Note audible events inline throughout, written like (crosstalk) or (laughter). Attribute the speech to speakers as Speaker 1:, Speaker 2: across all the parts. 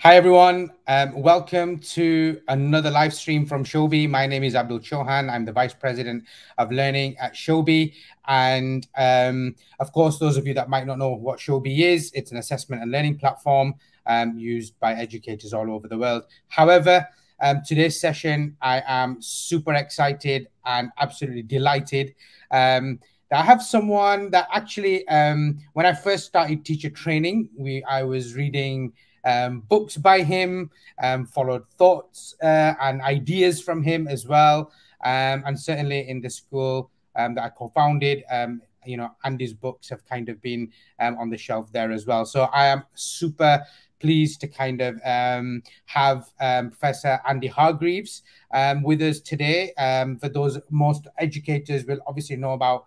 Speaker 1: Hi, everyone. Um, welcome to another live stream from Showbie. My name is Abdul Chauhan. I'm the Vice President of Learning at Showbie. And um, of course, those of you that might not know what Showbie is, it's an assessment and learning platform um, used by educators all over the world. However, um, today's session, I am super excited and absolutely delighted. Um, I have someone that actually, um, when I first started teacher training, we I was reading um, books by him, um, followed thoughts uh, and ideas from him as well. Um, and certainly in the school um, that I co founded, um, you know, Andy's books have kind of been on the shelf there as well. So I am super pleased to kind of um, have um, Professor Andy Hargreaves um, with us today. for those most educators will obviously know about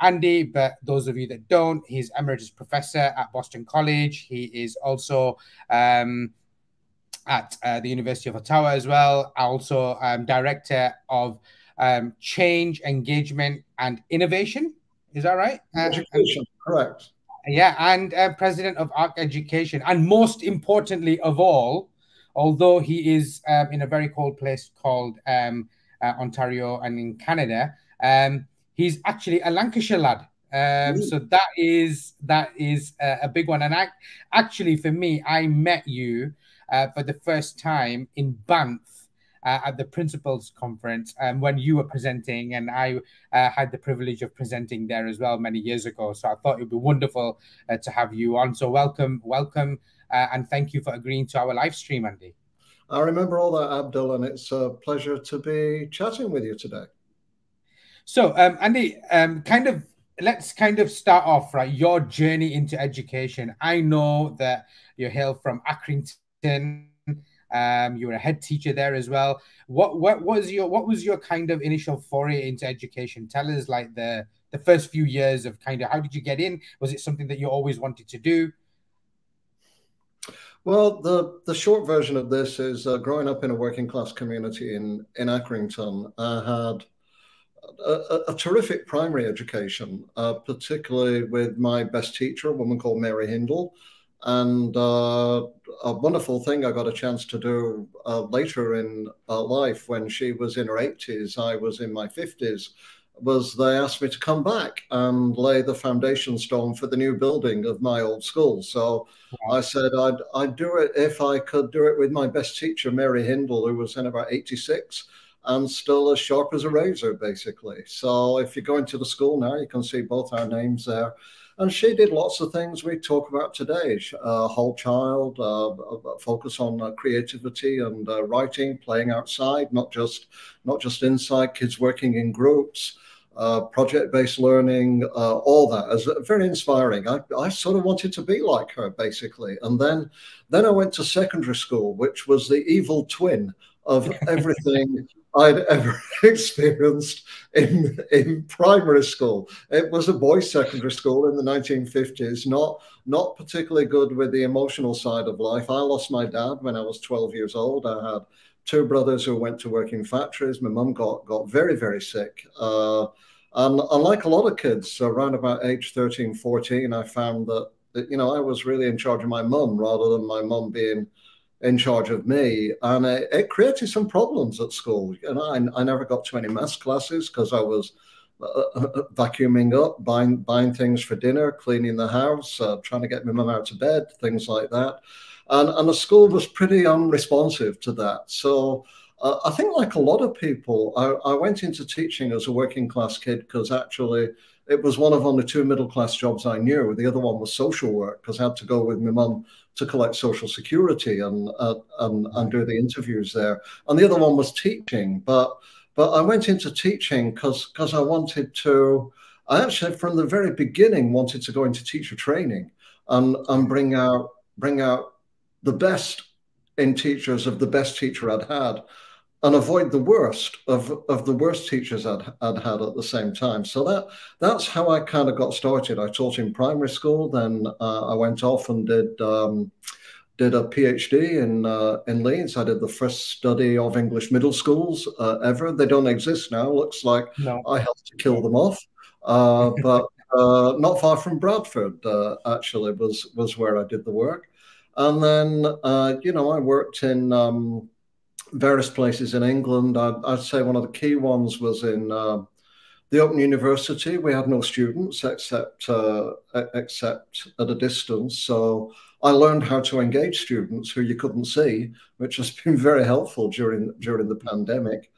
Speaker 1: Andy, but those of you that don't, he's emeritus professor at Boston College. He is also um, at uh, the University of Ottawa as well, also um, director of um, change, engagement, and innovation. Is that right?
Speaker 2: Uh, education, uh, correct.
Speaker 1: Yeah, and uh, president of ARC Education. And most importantly of all, although he is um, in a very cold place called um, uh, Ontario and in Canada, um, he's actually a Lancashire lad. Um, so that is that is a, a, big one. And I, actually, for me, I met you uh, for the first time in Banff uh, at the principals conference um, when you were presenting, and I uh, had the privilege of presenting there as well many years ago. So I thought it would be wonderful uh, to have you on. So welcome, welcome, uh, and thank you for agreeing to our live stream, Andy.
Speaker 2: I remember all that, Abdul, and it's a pleasure to be chatting with you today.
Speaker 1: So, um, Andy, um, kind of let's kind of start off right your journey into education. I know that you hail from Accrington. Um, you were a head teacher there as well. What what was your what was your kind of initial foray into education? Tell us like the the first few years of kind of how did you get in? Was it something that you always wanted to do?
Speaker 2: Well, the the short version of this is uh, growing up in a working class community in in Accrington. I had a, a, terrific primary education, uh, particularly with my best teacher, a woman called Mary Hindle. And uh, a wonderful thing I got a chance to do uh, later in uh, life when she was in her 80s, I was in my 50s, was they asked me to come back and lay the foundation stone for the new building of my old school. So wow. I said I'd, I'd do it if I could do it with my best teacher, Mary Hindle, who was in about 86 and still as sharp as a razor, basically. So if you go into the school now, you can see both our names there. And she did lots of things we talk about today. Uh, whole child, uh, focus on uh, creativity and uh, writing, playing outside, not just not just inside. Kids working in groups. Uh, project-based learning, uh, all that is very inspiring. I, I, sort of wanted to be like her, basically. And then, then I went to secondary school, which was the evil twin of (laughs) everything I'd ever (laughs) experienced in in primary school. It was a boys' secondary school in the 1950s, not not particularly good with the emotional side of life. I lost my dad when I was 12 years old. I had two brothers who went to work in factories. My mum got got very very sick. Uh, and unlike a lot of kids, around about age 13, 14, I found that, that you know I was really in charge of my mum rather than my mum being in charge of me, and it, it created some problems at school. You know, I, I never got to any maths classes because I was uh, uh, vacuuming up, buying buying things for dinner, cleaning the house, uh, trying to get my mum out of bed, things like that. And, and the school was pretty unresponsive to that. So uh, I think, like a lot of people, I, I went into teaching as a working class kid because actually it was one of only two middle class jobs I knew. The other one was social work because I had to go with my mum to collect social security and, uh, and and do the interviews there. And the other one was teaching, but but I went into teaching because because I wanted to. I actually, from the very beginning, wanted to go into teacher training and and bring out bring out the best in teachers of the best teacher I'd had and avoid the worst of, of the worst teachers I'd, I'd had at the same time. So that that's how I kind of got started. I taught in primary school, then uh, I went off and did um, did a PhD in uh, in Leeds. I did the first study of English middle schools uh, ever. They don't exist now. Looks like no. I helped to kill them off, uh, (laughs) but uh, not far from Bradford. Uh, actually, was was where I did the work. And then, uh, you know, I worked in um, various places in England. I'd, I'd, say one of the key ones was in uh, the Open University. We had no students except uh, except at a distance. So I learned how to engage students who you couldn't see, which has (laughs) been very helpful during during the pandemic.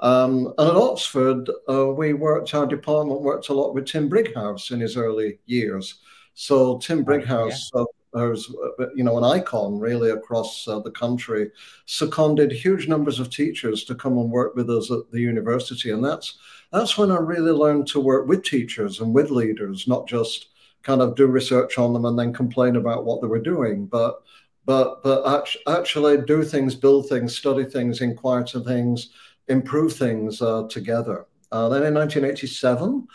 Speaker 2: Um, and at Oxford, uh, we worked, our department worked a lot with Tim Brighouse in his early years. So Tim Brighouse yeah. Was, uh, you know, an icon really across uh, the country, seconded huge numbers of teachers to come and work with us at the university. And that's, that's when I really learned to work with teachers and with leaders, not just kind of do research on them and then complain about what they were doing, but but but actually do things, build things, study things, inquire to things, improve things uh, together. Uh, then in 1987,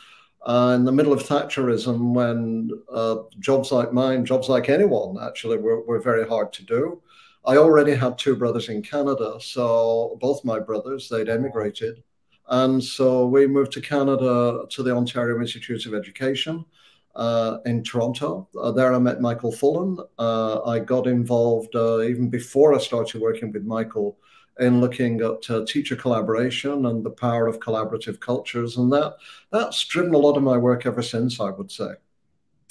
Speaker 2: uh, in the middle of Thatcherism, when uh, jobs like mine, jobs like anyone, actually were, were very hard to do. I already had two brothers in Canada, so both my brothers, they'd emigrated. And so we moved to Canada to the Ontario Institute of Education uh, in Toronto. Uh, there I met Michael Fullan. Uh, I got involved uh, even before I started working with Michael in looking at uh, teacher collaboration and the power of collaborative cultures. And that that's driven a lot of my work ever since, I would say.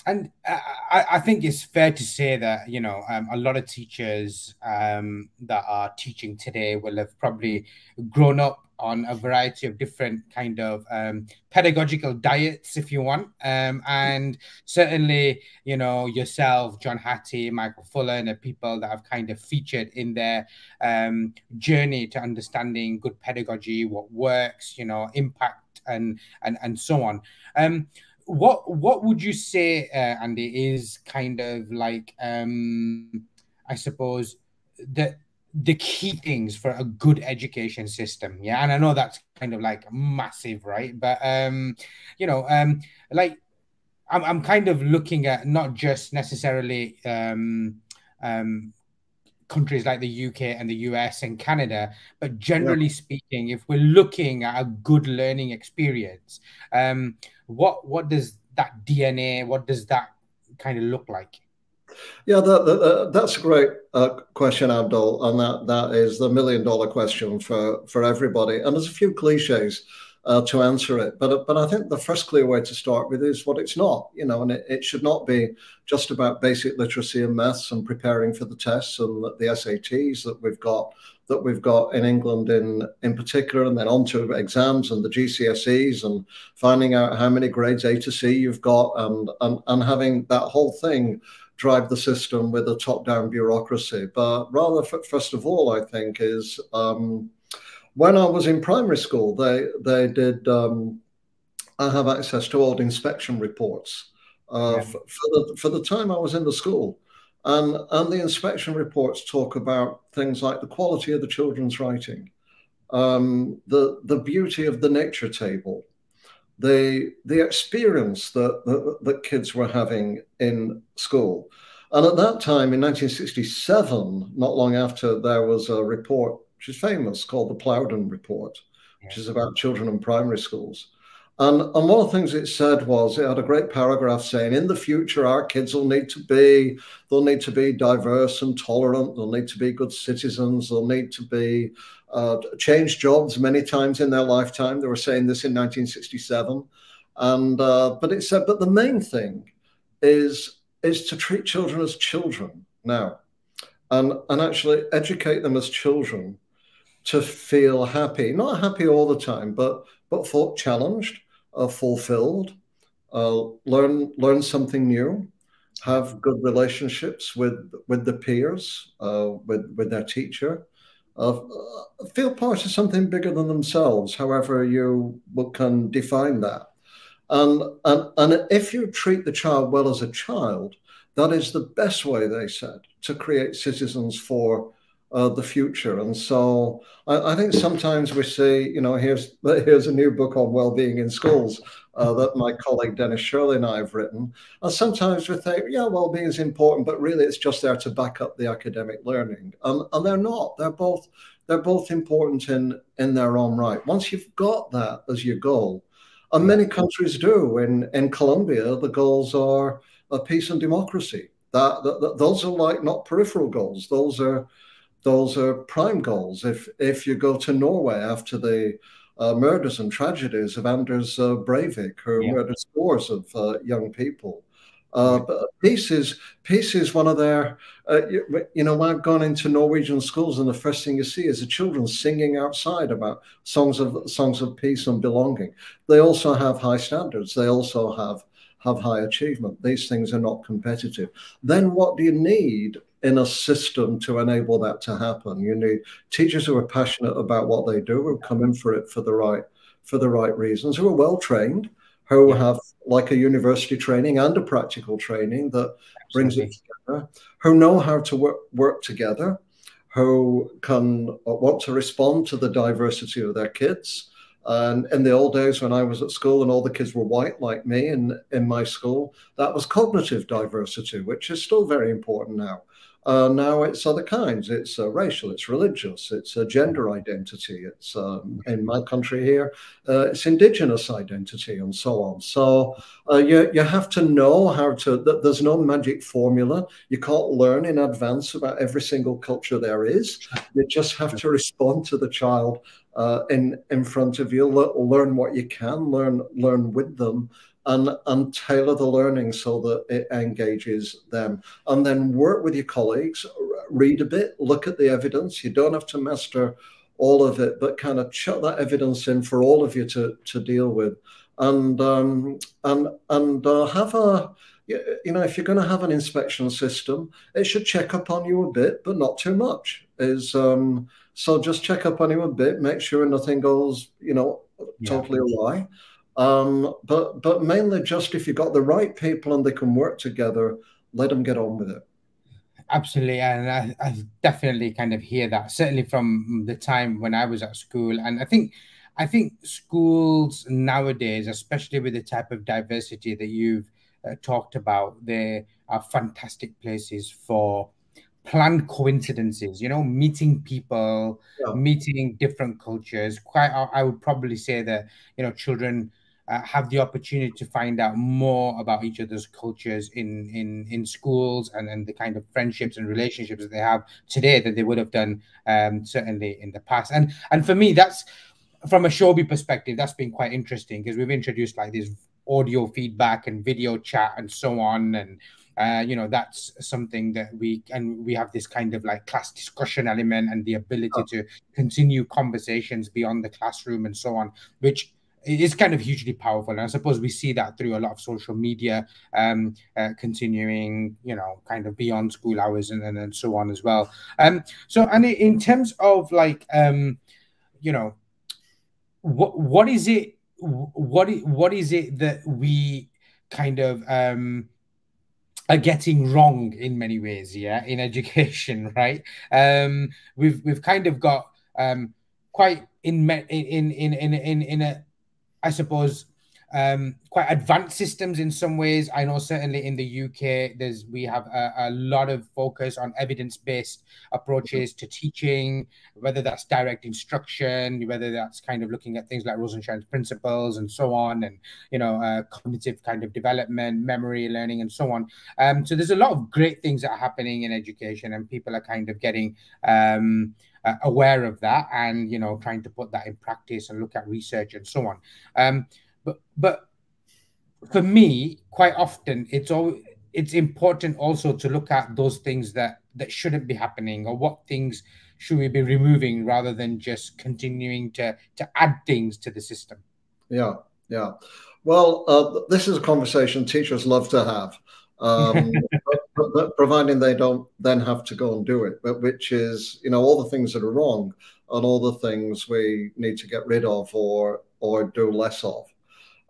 Speaker 1: And I, I think it's fair to say that, you know, um, a lot of teachers um, that are teaching today will have probably grown up on a variety of different kind of um, pedagogical diets, if you want. Um, and certainly, you know, yourself, John Hattie, Michael Fullan, are people that have kind of featured in their um, journey to understanding good pedagogy, what works, you know, impact, and and and so on. Um, what what would you say, uh, Andy, is kind of like, um, I suppose, that the key things for a good education system yeah? And i know that's kind of like massive right? But um you know um like i'm, I'm kind of looking at not just necessarily um um countries like the uk and the us and canada but generally yeah. speaking if we're looking at a good learning experience um what what does that dna what does that kind of look like
Speaker 2: yeah, that, that, that's a great uh, question, Abdul, and that that is the million dollar question for for everybody. And there's a few cliches uh, to answer it, but but I think the first clear way to start with is what it's not. You know, and it, it should not be just about basic literacy and maths and preparing for the tests and the SATs that we've got that we've got in England in in particular, and then onto exams and the GCSEs and finding out how many grades A to C you've got, and and, and having that whole thing drive the system with a top-down bureaucracy. But rather, first of all, I think is um, when I was in primary school, they they did. Um, I have access to old inspection reports uh, yeah. for, for the for the time I was in the school, and and the inspection reports talk about things like the quality of the children's writing, um, the the beauty of the nature table, the the experience that, that, that kids were having in school. And at that time, in 1967, not long after, there was a report which is famous called the Plowden Report, which is about children in primary schools. And, and one of the things it said was it had a great paragraph saying, in the future, our kids will need to be, they'll need to be diverse and tolerant, they'll need to be good citizens, they'll need to be uh, changed jobs many times in their lifetime. They were saying this in 1967. And uh, but it said, but the main thing is is to treat children as children now, and and actually educate them as children to feel happy, not happy all the time, but but for challenged, uh, fulfilled, uh, learn learn something new, have good relationships with with the peers, uh, with with their teacher, uh, feel part of something bigger than themselves, however you can define that. And, and, and if you treat the child well as a child, that is the best way, they said, to create citizens for uh, the future. And so I, I, think sometimes we see, you know, here's (laughs) here's a new book on well-being in schools uh, that my colleague Dennis Shirley and I have written. And sometimes we think, yeah, well-being is important, but really it's just there to back up the academic learning. And, and they're not. They're both they're both important in in their own right. Once you've got that as your goal, and many countries do. In in Colombia, the goals are peace and democracy. That, that, those are like not peripheral goals. Those are those are prime goals. If if you go to Norway after the uh, murders and tragedies of Anders uh, Breivik, who yeah. murdered scores of uh, young people, uh, but peace is peace is one of their. Uh, you, you, know, I've gone into Norwegian schools, and the first thing you see is the children singing outside about songs of songs of peace and belonging. They also have high standards. They also have have high achievement. These things are not competitive. Then what do you need in a system to enable that to happen? You need teachers who are passionate about what they do, who come in for it for the right for the right reasons, who are well trained who yeah. have like a university training and a practical training that Absolutely. brings it together, who know how to work, work together, who can uh, want to respond to the diversity of their kids. And in the old days when I was at school and all the kids were white like me in, in my school, that was cognitive diversity, which is still very important now. Uh, now it's other kinds. It's uh, racial, it's religious, it's a gender identity. It's um, in my country here, uh, it's indigenous identity, and so on. So uh, you you have to know how to. There's no magic formula. You can't learn in advance about every single culture there is. You just have to respond to the child uh, in in front of you. Learn what you can. Learn learn with them and, and tailor the learning so that it engages them. And then work with your colleagues, read a bit, look at the evidence. You don't have to master all of it, but kind of chuck that evidence in for all of you to, to deal with. And um, and and uh, have a you know if you're going to have an inspection system, it should check up on you a bit, but not too much. Is um, so just check up on you a bit, make sure nothing goes you know yeah. totally awry um, but but mainly just if you've got the right people and they can work together, let them get on with it.
Speaker 1: Absolutely, and I, I definitely kind of hear that. Certainly from the time when I was at school, and I think I think schools nowadays, especially with the type of diversity that you've uh, talked about, they are fantastic places for planned coincidences you know meeting people yeah. meeting different cultures quite i would probably say that you know children uh, have the opportunity to find out more about each other's cultures in in in schools and, and the kind of friendships and relationships that they have today that they would have done um, certainly in the past and and for me that's from a Showbie perspective that's been quite interesting because we've introduced like this audio feedback and video chat and so on and uh, you know that's something that we and we have this kind of like class discussion element and the ability oh. to continue conversations beyond the classroom and so on which is kind of hugely powerful. And I suppose we see that through a lot of social media, um, uh, continuing, you know, kind of beyond school hours and, and, and so on as well. Um, so, and in terms of like, um, you know, what what is it? What what is it that we kind of um, are getting wrong in many ways? Yeah, in (laughs) education, right? Um, we've we've kind of got um, quite in in in in in in a I suppose, um, quite advanced systems in some ways. I know certainly in the UK, there's we have a, a lot of focus on evidence-based approaches to teaching, whether that's direct instruction, whether that's kind of looking at things like Rosenshine's principles and so on, and you know, uh, cognitive kind of development, memory learning, and so on. Um, so there's a lot of great things that are happening in education, and people are kind of getting. Um, uh, aware of that and you know trying to put that in practice and look at research and so on. Um, but but for me quite often it's all it's important also to look at those things that that shouldn't be happening or what things should we be removing rather than just continuing to to add things to the system.
Speaker 2: Yeah yeah. Well uh, this is a conversation teachers love to have. Um, (laughs) providing they don't then have to go and do it, but which is, you know, all the things that are wrong and all the things we need to get rid of or or do less of.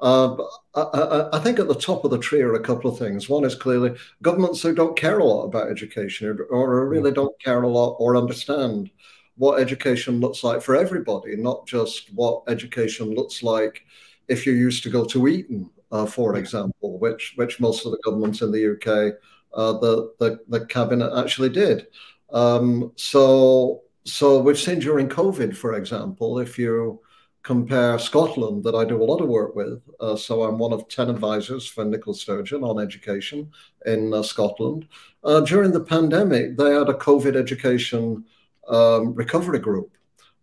Speaker 2: Uh, I, I, think at the top of the tree are a couple of things. One is clearly governments who don't care a lot about education or really don't care a lot or understand what education looks like for everybody, not just what education looks like if you used to go to Eton, uh, for example, which which most of the governments in the UK uh, the, the, the cabinet actually did. Um, so so we've seen during COVID, for example, if you compare Scotland, that I do a lot of work with. Uh, so I'm one of 10 advisors for Nicola Sturgeon on education in uh, Scotland. Uh, during the pandemic, they had a COVID education um, recovery group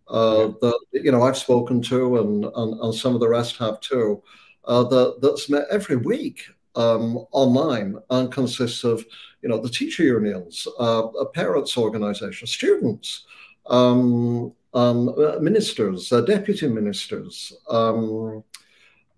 Speaker 2: uh, that you know I've spoken to, and, and, and some of the rest have too. Uh, that, that's met every week um, online and consists of you know the teacher unions, uh, parents' organisations, students, um, um, ministers, uh, deputy ministers, um,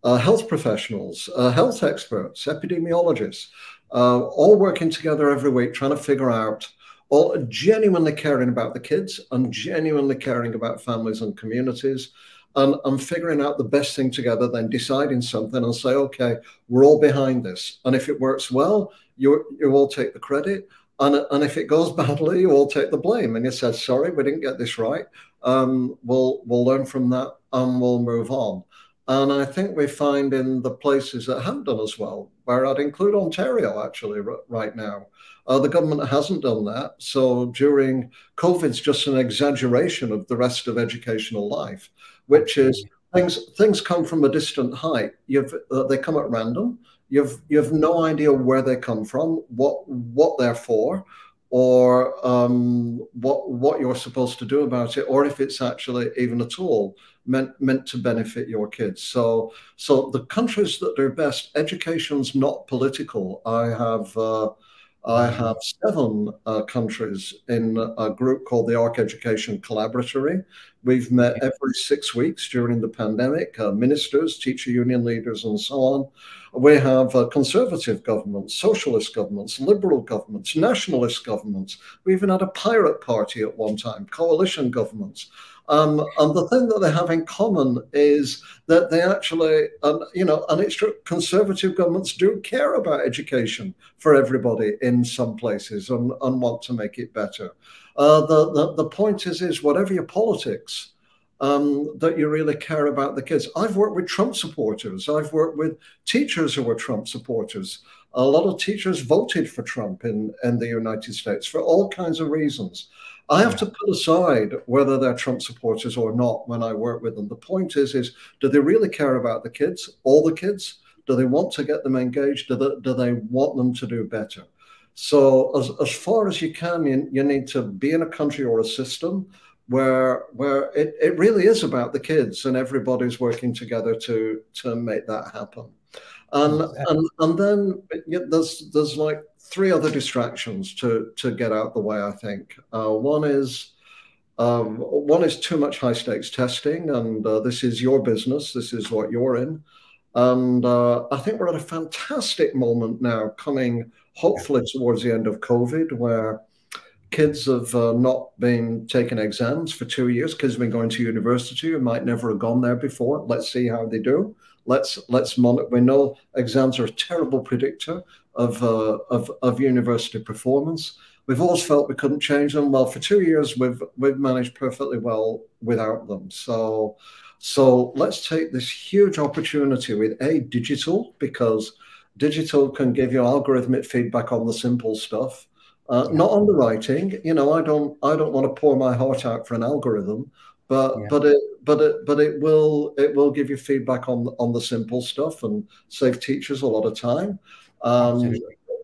Speaker 2: uh, health professionals, uh, health experts, epidemiologists, uh, all working together every week trying to figure out, all genuinely caring about the kids and genuinely caring about families and communities. And, and figuring out the best thing together, then deciding something and say, okay, we're all behind this. And if it works well, you, you all take the credit. And, and if it goes (laughs) badly, you all take the blame. And you said, sorry, we didn't get this right um, we'll we'll learn from that and we'll move on. And I think we find in the places that haven't done as well, where I'd include Ontario actually right now, uh, the government hasn't done that. So during COVID's just an exaggeration of the rest of educational life, which is things things come from a distant height. You've uh, they come at random. You've you've no idea where they come from, what what they're for, or um, what what you're supposed to do about it, or if it's actually even at all meant meant to benefit your kids. So so the countries that do best, education's not political. I have. Uh, I have seven uh, countries in a group called the Arc Education Collaboratory. We've met every six weeks during the pandemic, uh, ministers, teacher union leaders, and so on. We have uh, conservative governments, socialist governments, liberal governments, nationalist governments. We even had a pirate party at one time, coalition governments. Um, and the thing that they have in common is that they actually, um, you know, and it's true, conservative governments do care about education for everybody in some places and, and want to make it better. Uh, the, the, the point is, is whatever your politics, um, that you really care about the kids. I've worked with Trump supporters. I've worked with teachers who were Trump supporters. A lot of teachers voted for Trump in, in the United States for all kinds of reasons. I have to put aside whether they're Trump supporters or not when I work with them. The point is, is do they really care about the kids, all the kids? Do they want to get them engaged? Do they, do they want them to do better? So as, as far as you can, you, you need to be in a country or a system where where it, it really is about the kids and everybody's working together to to make that happen. And and, and then there's there's like three other distractions to to get out the way. I think uh, one is um, one is too much high stakes testing, and uh, this is your business. This is what you're in, and uh, I think we're at a fantastic moment now, coming hopefully towards the end of COVID, where kids have uh, not been taking exams for two years. Kids have been going to university who might never have gone there before. Let's see how they do. Let's let's monitor. We know exams are a terrible predictor of, uh, of, of university performance. We've always felt we couldn't change them. Well, for two years, we've we've managed perfectly well without them. So, so let's take this huge opportunity with a digital because digital can give you algorithmic feedback on the simple stuff, uh, not on the writing. You know, I don't I don't want to pour my heart out for an algorithm, but yeah. but it but it but it will it will give you feedback on on the simple stuff and save teachers a lot of time. Um,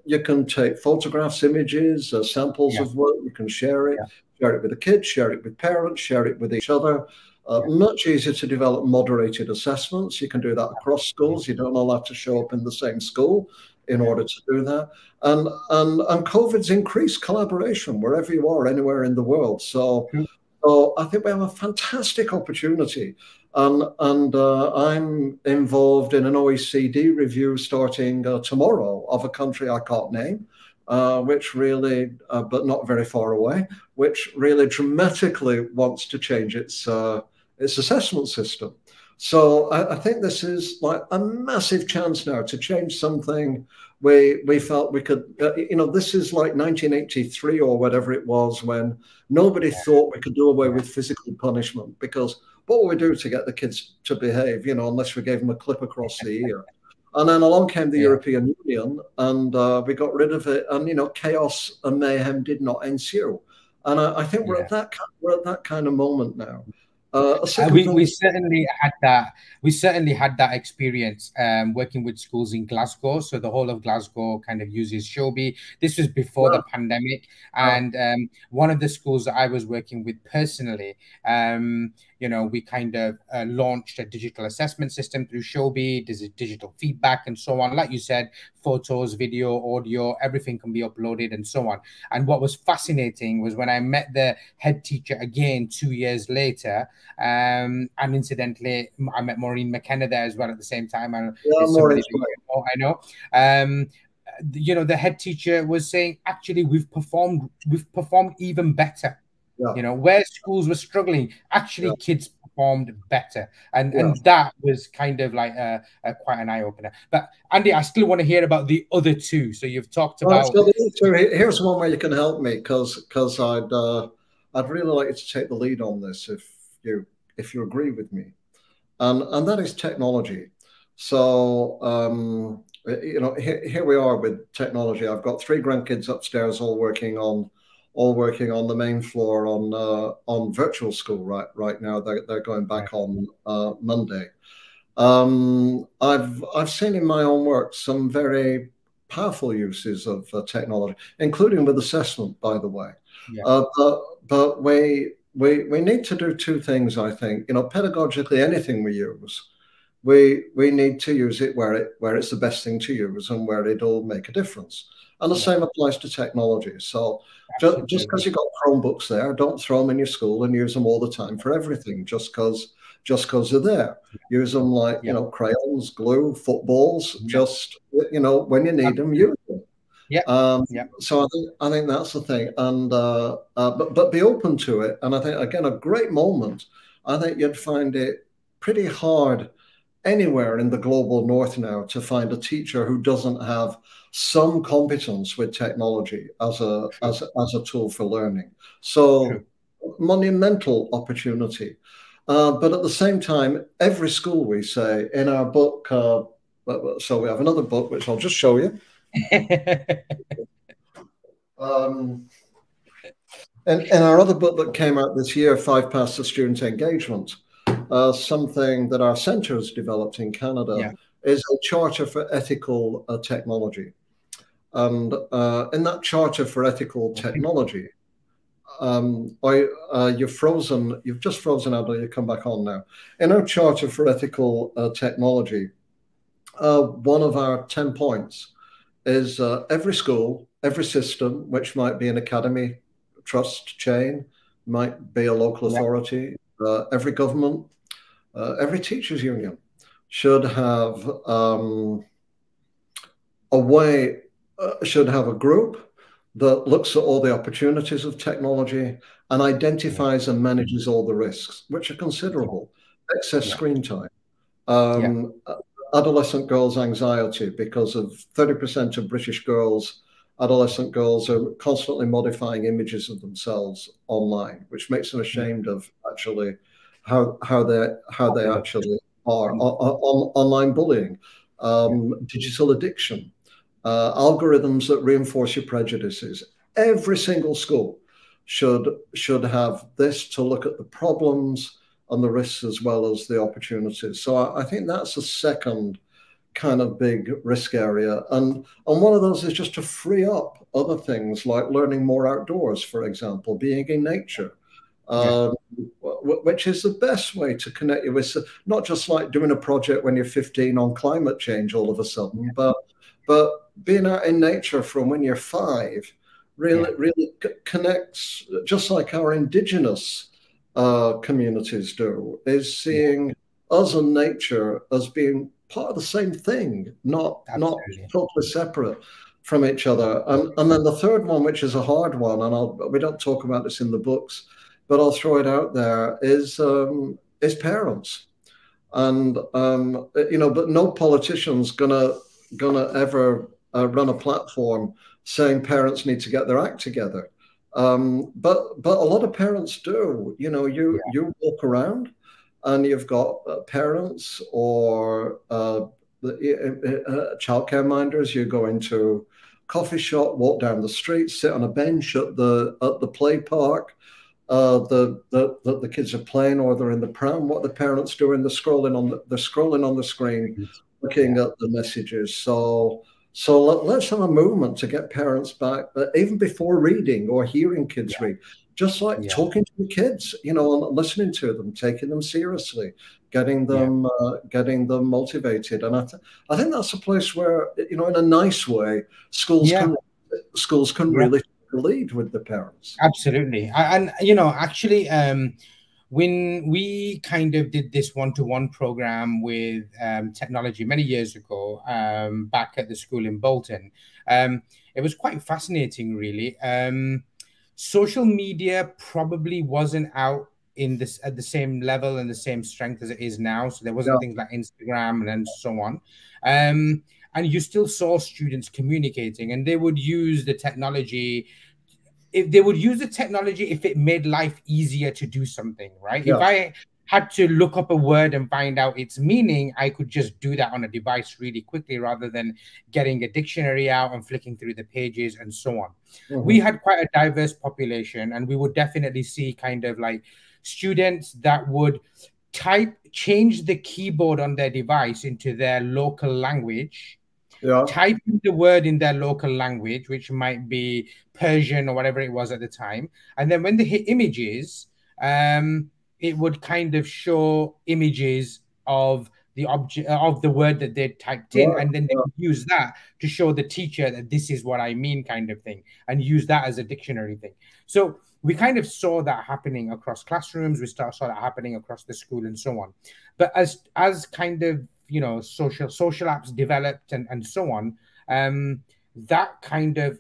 Speaker 2: you can take photographs, images, uh, samples yeah. of work. You can share it, yeah. share it with the kids, share it with parents, share it with each other. Uh. Much easier to develop moderated assessments. You can do that across schools. You don't all have to show up in the same school in order to do that. And and and COVID's increased collaboration wherever you are, anywhere in the world. So, mm. So I think we have a fantastic opportunity um, and uh, I'm involved in an OECD review starting uh, tomorrow of a country I can't name, uh, which really, uh, but not very far away, which really dramatically wants to change its uh, its assessment system. So I, I, think this is like a massive chance now to change something we we felt we could. Uh, you know, this is like 1983 or whatever it was when nobody thought we could do away with physical punishment because what would we do to get the kids to behave, you know, unless we gave them a clip across the ear? And then along came the (laughs) yeah. European Union, and uh, we got rid of it, and you know, chaos and mayhem did not ensue. And I, I think we're yeah. at that we're at that kind of moment now.
Speaker 1: Uh, we, we certainly had that. We certainly had that experience um, working with schools in Glasgow. So the whole of Glasgow kind of uses Showbie. This was before yeah. the pandemic, and um, one of the schools that I was working with personally, um, you know, we kind of uh, launched a digital assessment system through Showbie, digital feedback, and so on. Like you said, photos, video, audio, everything can be uploaded, and so on. And what was fascinating was when I met the head teacher again two years later, um, and incidentally, I met Maureen McKenna there as well at the same time. And
Speaker 2: yeah, Maureen,
Speaker 1: I know. Um, you know, the head teacher was saying, actually, we've performed, we've performed even better yeah. You know, where schools were struggling, actually yeah. kids performed better, and yeah. and that was kind of like a, a quite an eye opener. But Andy, I still want to hear about the other two. So you've talked about.
Speaker 2: So here's one where you can help me because because I'd uh, I'd really like you to take the lead on this if you if you agree with me, and and that is technology. So um, you know, here, here we are with technology. I've got three grandkids upstairs, all working on all working on the main floor on uh, on virtual school right right now. They're, they're going back on uh, Monday. Um, I've I've seen in my own work some very powerful uses of uh, technology, including with assessment, by the way. Yeah. Uh, but but we we we need to do two things. I think you know pedagogically, anything we use. We, we need to use it where it where it's the best thing to use and where it'll make a difference. And the yeah. same applies to technology. So just, just because you've got Chromebooks there, don't throw them in your school and use them all the time for everything. Just because just because they're there, use them like yeah. you know crayons, glue, footballs. Yeah. Just you know when you need them, use them.
Speaker 1: Yeah. Um, yeah.
Speaker 2: So I think I think that's the thing, and uh, uh, but but be open to it. And I think again a great moment. I think you'd find it pretty hard anywhere in the global north now to find a teacher who doesn't have some competence with technology as a as, as a tool for learning. So True. monumental opportunity. Uh, but at the same time, every school we say in our book, uh, so we have another book which I'll just show you. (laughs) um, and, and our other book that came out this year, Five Paths to Student Engagement, uh, something that our center has developed in Canada, yeah. is a charter for ethical uh, technology. And uh, in that charter for ethical technology, um, I, uh, you've frozen, you've just frozen out, you come back on now. In our charter for ethical uh, technology, uh, one of our 10 points is every school, every system, which might be an academy, trust chain, might be a local authority, yeah. every government, uh, every teachers union should have um, a way, uh, should have a group that looks at all the opportunities of technology and identifies and manages all the risks, which are considerable. Excess yeah. screen time, um, yeah. adolescent girls' anxiety because of 30% of British girls, adolescent girls are constantly modifying images of themselves online, which makes them ashamed of actually how how they how they actually are on, on, online bullying, um, digital addiction, uh, algorithms that reinforce your prejudices. Every single school should should have this to look at the problems and the risks as well as the opportunities. So I, I think that's a second kind of big risk area. And, and one of those is just to free up other things like learning more outdoors, for example, being in nature, um, which is the best way to connect you with not just like doing a project when you're 15 on climate change all of a sudden, yeah. but but being out in nature from when you're five really yeah. really connects just like our indigenous uh, communities do is seeing yeah. us and nature as being part of the same thing, not Absolutely. not totally separate from each other. And, and then the third one, which is a hard one, and I'll, we don't talk about this in the books, but I'll throw it out there is um, is parents, and um, you know, but no politician's gonna gonna ever uh, run a platform saying parents need to get their act together. Um, but but a lot of parents do. You know, you yeah. you walk around and you've got uh, parents or uh, uh, uh, childcare minders. You go into coffee shop, walk down the street, sit on a bench at the at the play park, uh, the, the, the the kids are playing or they're in the pram. What the parents doing? They're scrolling on the they're scrolling on the screen, looking at the messages. So so let, us have a movement to get parents back, but even before reading or hearing kids yeah. read, just like yeah. talking to the kids, you know, and listening to them, taking them seriously, getting them, yeah. uh, getting them motivated. And I, th- I think that's a place where, you know, in a nice way, schools can schools can really lead with the parents.
Speaker 1: Absolutely, and you know, actually, um, when we kind of did this one-to-one program with um, technology many years ago, um, back at the school in Bolton, um, it was quite fascinating, really. Um, social media probably wasn't out in this at the same level and the same strength as it is now. So there wasn't things like Instagram and so on. And you still saw students communicating, and they would use the technology if they would use the technology if it made life easier to do something, right? Yeah. If I had to look up a word and find out its meaning, I could just do that on a device really quickly rather than getting a dictionary out and flicking through the pages and so on. Mm-hmm. We had quite a diverse population, and we would definitely see kind of like students that would type, change the keyboard on their device into their local language yeah. typing the word in their local language, which might be Persian or whatever it was at the time. And then when they hit images, um, it would kind of show images of the object of the word that they typed in, yeah, and then they would use that to show the teacher that this is what I mean, kind of thing, and use that as a dictionary thing. So we kind of saw that happening across classrooms. We start, saw that happening across the school and so on. But as as kind of you know social social apps developed and and so on um, that kind of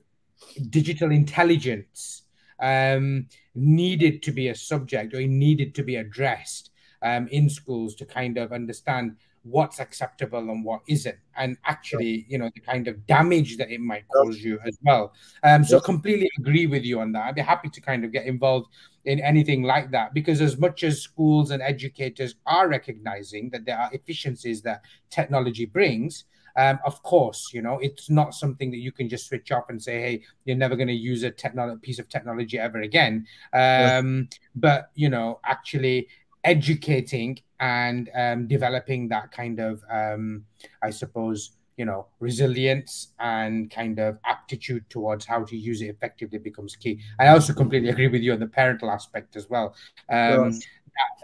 Speaker 1: digital intelligence um, needed to be a subject or needed to be addressed um, in schools to kind of understand what's acceptable and what isn't and actually you know the kind of damage that it might cause you as well. Um so completely agree with you on that. I'd be happy to kind of get involved in anything like that because as much as schools and educators are recognizing that there are efficiencies that technology brings um, of course you know it's not something that you can just switch off and say hey you're never going to use a technology piece of technology ever again. Um, but you know actually educating and um, developing that kind of, um, I suppose, you know, resilience and kind of aptitude towards how to use it effectively becomes key. I also completely agree with you on the parental aspect as well. Um,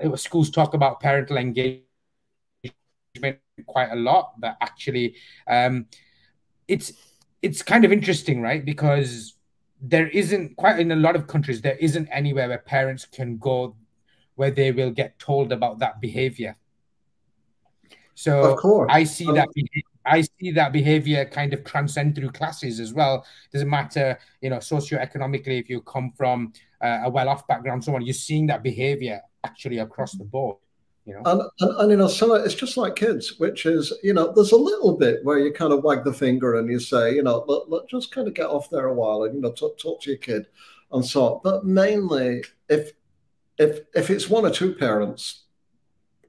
Speaker 1: yes. Schools talk about parental engagement quite a lot, but actually, um, it's it's kind of interesting, right? Because there isn't quite in a lot of countries there isn't anywhere where parents can go where they will get told about that behavior. So I see that I see that behavior kind of transcend through classes as well. Doesn't matter, you know, socioeconomically if you come from uh, a well-off background, so on. You're seeing that behavior actually across the board. You know?
Speaker 2: And, and, and, you know, so it's just like kids, which is, you know, there's a little bit where you kind of wag the finger and you say, you know, let, let just kind of get off there a while and you know talk, talk to your kid and so on. But mainly, if if if it's one or two parents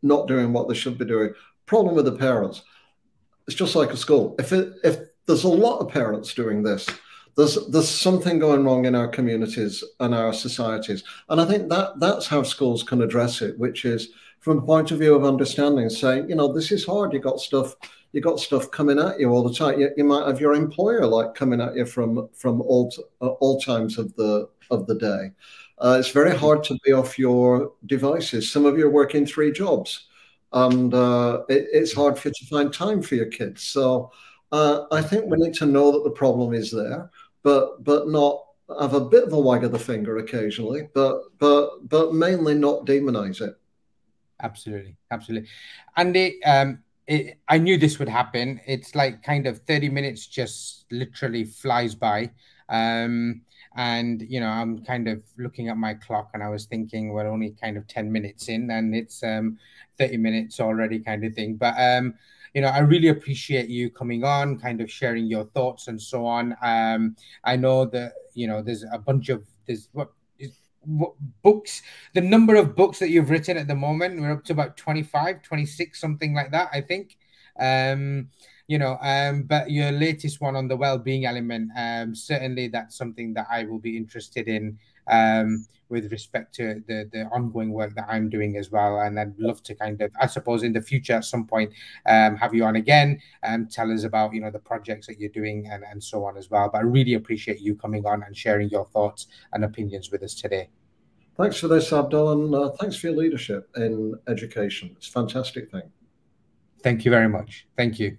Speaker 2: not doing what they should be doing, problem with the parents. It's just like a school. If it if there's a lot of parents doing this, there's there's something going wrong in our communities and our societies. And I think that that's how schools can address it, which is from a point of view of understanding, saying, you know, this is hard. You got stuff, you got stuff coming at you all the time. You, you might have your employer like coming at you from from all uh, all times of the of the day. Uh, it's very hard to be off your devices. Some of you are working three jobs, and uh, it, it's hard for you to find time for your kids. So uh, I think we need to know that the problem is there, but but not have a bit of a wag of the finger occasionally, but but but mainly not demonize it.
Speaker 1: Absolutely, absolutely, Andy. Um, it, I knew this would happen. It's like kind of thirty minutes just literally flies by. Um, and you know i'm kind of looking at my clock and i was thinking we're only kind of 10 minutes in and it's um 30 minutes already kind of thing. But um you know i really appreciate you coming on kind of sharing your thoughts and so on. Um i know that you know there's a bunch of there's what books the number of books that you've written at the moment we're up to about 25 26 something like that i think. Um you know um but your latest one on the well-being element um certainly that's something that i will be interested in um, with respect to the the ongoing work that I'm doing as well. And I'd love to kind of, I suppose, in the future at some point, um, have you on again and tell us about you know the projects that you're doing and and so on as well. But I really appreciate you coming on and sharing your thoughts and opinions with us today.
Speaker 2: Thanks for this, Abdul, and uh, thanks for your leadership in education. It's a fantastic thing.
Speaker 1: Thank you very much. Thank you.